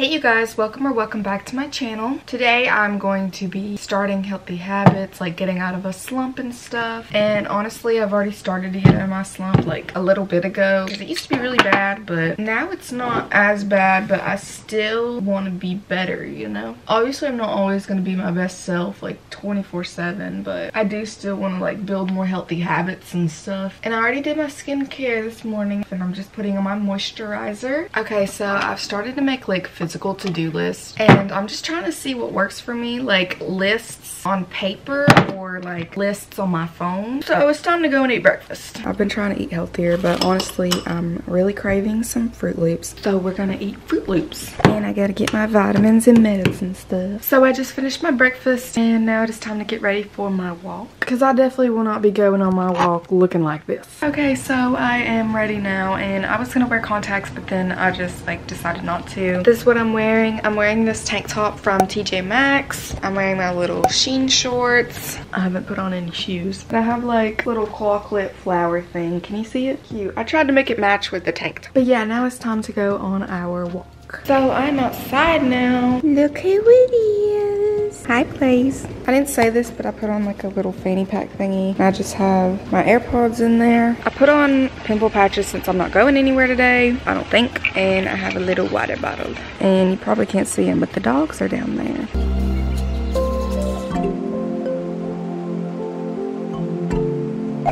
Hey you guys, welcome or welcome back to my channel. Today I'm going to be starting healthy habits, like getting out of a slump and stuff. And honestly, I've already started to get out of my slump like a little bit ago. It used to be really bad, but now it's not as bad, but I still want to be better, you know? Obviously, I'm not always going to be my best self like 24-7, but I do still want to like build more healthy habits and stuff. And I already did my skincare this morning, and I'm just putting on my moisturizer. Okay, so I've started to make like to-do list. And I'm just trying to see what works for me like lists on paper or like lists on my phone. So oh, it's time to go and eat breakfast. I've been trying to eat healthier but honestly I'm really craving some Froot Loops. So we're gonna eat Froot Loops. And I gotta get my vitamins and meds and stuff. So I just finished my breakfast and now it is time to get ready for my walk. Because I definitely will not be going on my walk looking like this. Okay so I am ready now and I was gonna wear contacts but then I just like decided not to. This is what I'm wearing. I'm wearing this tank top from TJ Maxx. I'm wearing my little Shein shorts. I haven't put on any shoes. And I have like little claw clip flower thing. Can you see it? Cute. I tried to make it match with the tank top. But yeah, now it's time to go on our walk. So I'm outside now. Look who it is. Hi, place. I didn't say this, but I put on like a little fanny pack thingy. I just have my AirPods in there. I put on pimple patches since I'm not going anywhere today. I don't think. And I have a little water bottle. And you probably can't see them, but the dogs are down there.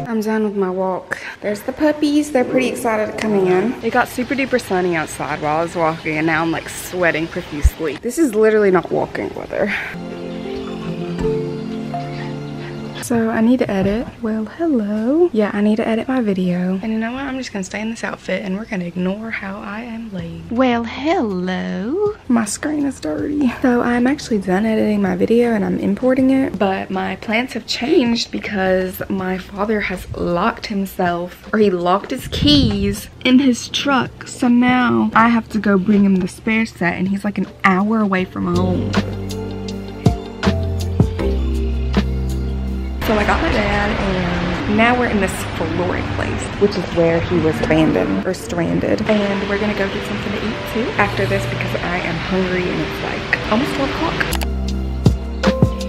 I'm done with my walk. There's the puppies. They're pretty excited to come in. It got super duper sunny outside while I was walking and now I'm like sweating profusely. This is literally not walking weather. So I need to edit. Well, hello. Yeah, I need to edit my video. And you know what? I'm just gonna stay in this outfit and we're gonna ignore how I am laid. Well, hello. My screen is dirty. So I'm actually done editing my video and I'm importing it. But my plans have changed because my father has locked himself or he locked his keys in his truck. So now I have to go bring him the spare set and he's like an hour away from home. So I got my dad and now we're in this flooring place, which is where he was abandoned or stranded. And we're gonna go get something to eat too after this because I am hungry and it's like almost 12 o'clock.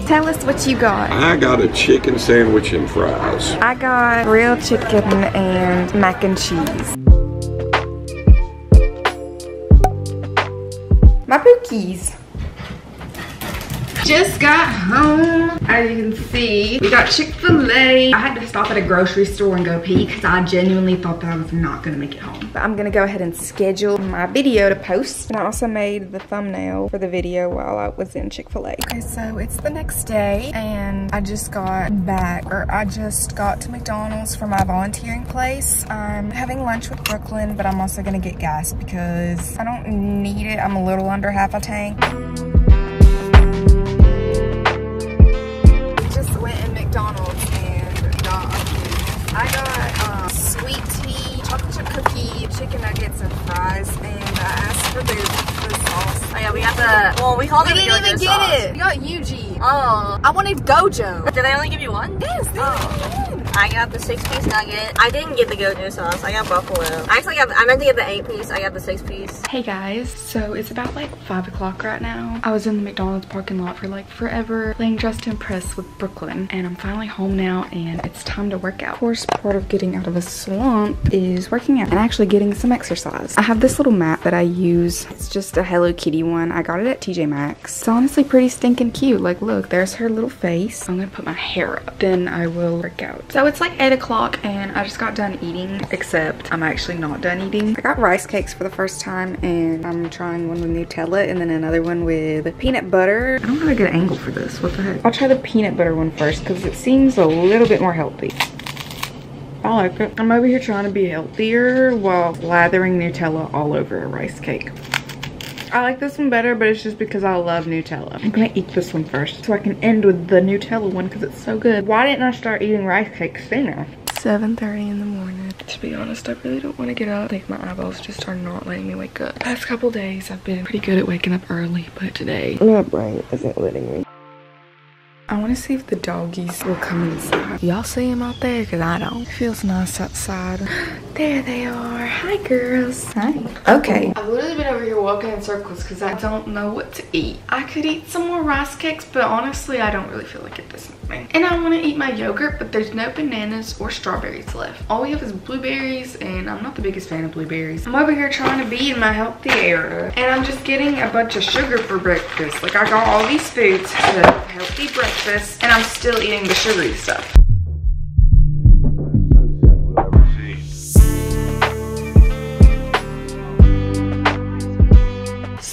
Tell us what you got. I got a chicken sandwich and fries. I got grilled chicken and mac and cheese. My pookies just got home. As you can see, we got Chick-fil-A. I had to stop at a grocery store and go pee because I genuinely thought that I was not gonna make it home. But I'm gonna go ahead and schedule my video to post. And I also made the thumbnail for the video while I was in Chick-fil-A. Okay, so it's the next day and I just got back, or I just got to McDonald's for my volunteering place. I'm having lunch with Brooklyn, but I'm also gonna get gas because I don't need it. I'm a little under half a tank. McDonald's and I got um, sweet tea, chocolate chip cookie, chicken nuggets, and fries. And I asked for the, the sauce. Oh yeah, we got the. Well, we called we it. We didn't even sauce. get it. We got UG. Oh. I wanted Gojo. Did they only give you one? Yes. Oh. I got the six piece nugget. I didn't get the Gojo sauce. I got buffalo. I actually got. I meant to get the eight piece. I got the six piece. Hey guys, so it's about like five o'clock right now. I was in the McDonald's parking lot for like forever playing Dress to Impress with Brooklyn, and I'm finally home now, and it's time to work out. Of course, part of getting out of a slump is working out and actually getting some exercise. I have this little mat that I use. It's just a Hello Kitty one. I got it at TJ Maxx. It's honestly pretty stinking cute. Like, look, there's her little face. I'm gonna put my hair up, then I will work out. So it's like 8 o'clock and I just got done eating, except I'm actually not done eating. I got rice cakes for the first time and I'm trying one with Nutella and then another one with peanut butter. I don't have a good angle for this, what the heck? I'll try the peanut butter one first because it seems a little bit more healthy. I like it. I'm over here trying to be healthier while lathering Nutella all over a rice cake. I like this one better, but it's just because I love Nutella. I'm gonna eat this one first so I can end with the Nutella one because it's so good. Why didn't I start eating rice cakes sooner? 7.30 in the morning. To be honest, I really don't want to get up. I think my eyeballs just are not letting me wake up. Past couple days, I've been pretty good at waking up early, but today, my brain isn't letting me. I want want to see if the doggies will come inside. Y'all see them out there? Because I don't. It feels nice outside. There they are. Hi, girls. Hi. Okay. I've literally been over here walking in circles because I don't know what to eat. I could eat some more rice cakes, but honestly, I don't really feel like it this morning. And I want to eat my yogurt, but there's no bananas or strawberries left. All we have is blueberries, and I'm not the biggest fan of blueberries. I'm over here trying to be in my healthy era, and I'm just getting a bunch of sugar for breakfast. Like, I got all these foods for healthy breakfast, and I'm still eating the sugary stuff.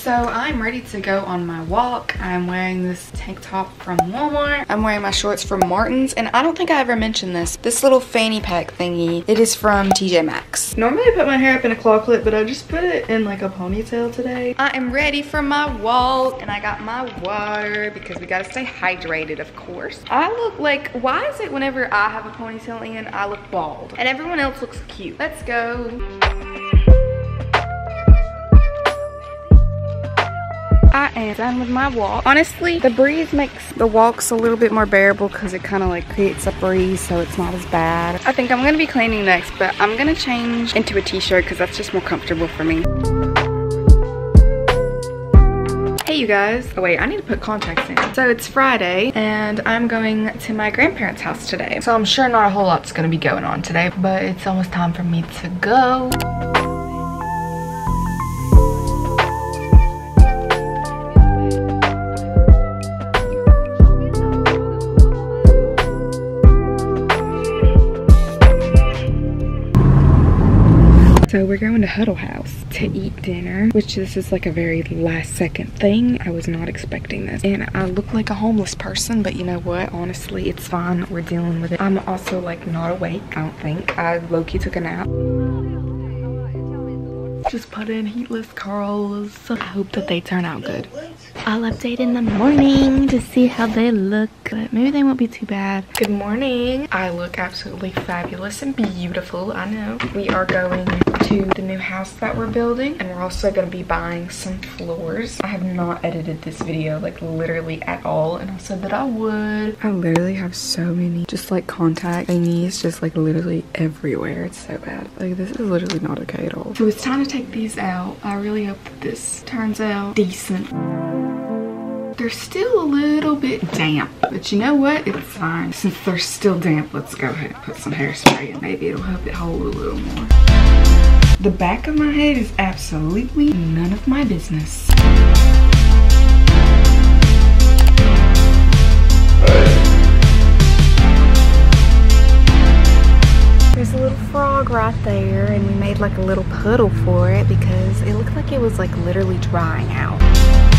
So I'm ready to go on my walk. I'm wearing this tank top from Walmart. I'm wearing my shorts from Martin's and I don't think I ever mentioned this. This little fanny pack thingy, it is from TJ Maxx. Normally I put my hair up in a claw clip, but I just put it in like a ponytail today. I am ready for my walk and I got my water because we gotta stay hydrated, of course. I look like, why is it whenever I have a ponytail in, I look bald and everyone else looks cute? Let's go. I am done with my walk. Honestly, the breeze makes the walks a little bit more bearable because it kind of like creates a breeze so it's not as bad. I think I'm going to be cleaning next, but I'm going to change into a t-shirt because that's just more comfortable for me. Hey you guys. Oh wait, I need to put contacts in. So it's Friday and I'm going to my grandparents' house today. So I'm sure not a whole lot's gonna be going on today, but it's almost time for me to go. Huddle House to eat dinner, which this is like a very last second thing. I was not expecting this. And I look like a homeless person, but you know what? Honestly, it's fine. We're dealing with it. I'm also like not awake, I don't think. I low-key took a nap. Just put in heatless curls. I hope that they turn out good. I'll update in the morning to see how they look, but maybe they won't be too bad. Good morning. I look absolutely fabulous and beautiful, I know. We are going to the new house that we're building and we're also going to be buying some floors. I have not edited this video like literally at all and I said that I would. I literally have so many just like contact thingies just like literally everywhere. It's so bad. Like this is literally not okay at all. So it's time to these out. I really hope that this turns out decent. They're still a little bit damp, but you know what? It's fine. Since they're still damp, let's go ahead and put some hairspray in. Maybe it'll help it hold a little more. The back of my head is absolutely none of my business. There's a little frog right there and we made like a little puddle for it because it looked like it was like literally drying out.